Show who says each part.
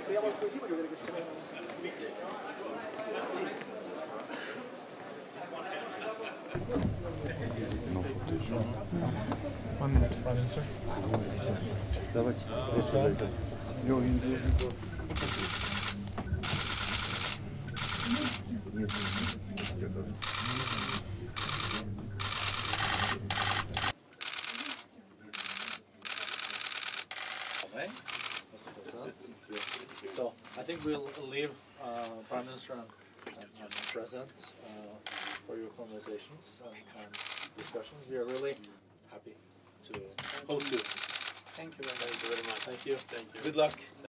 Speaker 1: Speriamo al così, voglio vedere che se
Speaker 2: One Prime Minister.
Speaker 3: Давайте. Просто Йо, він
Speaker 4: Right? Mr. President. So I think we'll leave uh, Prime Minister and, and, and President uh, for your conversations and, and discussions. We are really happy to host you.
Speaker 5: Thank you very much.
Speaker 4: Thank you.
Speaker 5: Thank you.
Speaker 4: Good luck.